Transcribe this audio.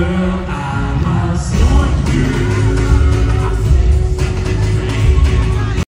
girl